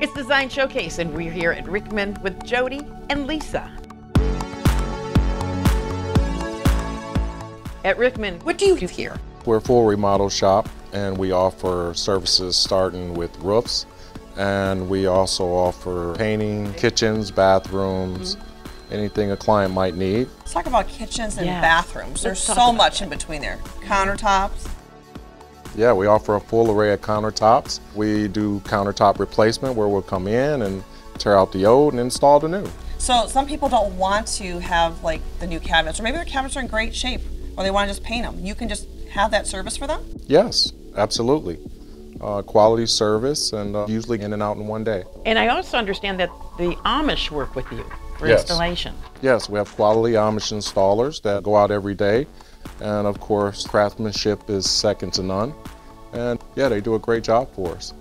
It's Design Showcase, and we're here at Rikman with Jody and Lisa. At Rikman, what do you do here? We're a full remodel shop and we offer services starting with roofs and we also offer painting, kitchens, bathrooms, mm-hmm. anything a client might need. Let's talk about kitchens and Yes. bathrooms. There's Let's so about much in between there. Countertops. Yeah, we offer a full array of countertops. We do countertop replacement where we'll come in and tear out the old and install the new. So some people don't want to have like the new cabinets, or maybe their cabinets are in great shape, or they want to just paint them. You can just have that service for them. Yes, absolutely. Uh, quality service and uh, usually in and out in one day. And I also understand that the Amish work with you for Yes. installation. Yes, we have quality Amish installers that go out every day. And of course, craftsmanship is second to none. And yeah, they do a great job for us.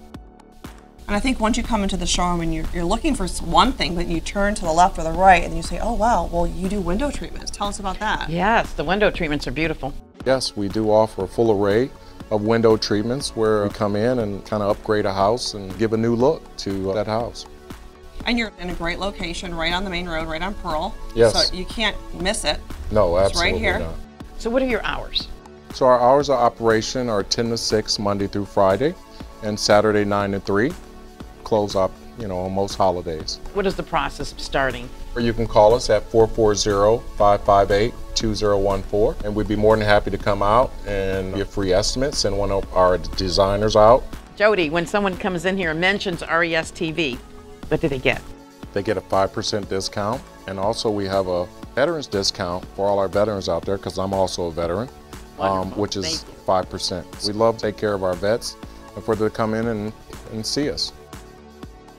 And I think once you come into the showroom and you're, you're looking for one thing, but you turn to the left or the right, and you say, "Oh wow, well you do window treatments." Tell us about that. Yes, the window treatments are beautiful. Yes, we do offer a full array of window treatments where we come in and kind of upgrade a house and give a new look to uh, that house. And you're in a great location, right on the main road, right on Pearl. Yes. So you can't miss it. No, absolutely. It's right here. not. So, what are your hours? So our hours of operation are 10 to 6 Monday through Friday and Saturday 9 to 3. Close up, you know, on most holidays. What is the process of starting? Or you can call us at 440-558-2014 and we'd be more than happy to come out and give free estimates and one of our designers out. Jody, when someone comes in here and mentions RES TV, what do they get? They get a 5% discount and also we have a veterans discount for all our veterans out there because I'm also a veteran, um, which is 5%. We love to take care of our vets and for them to come in and, and see us.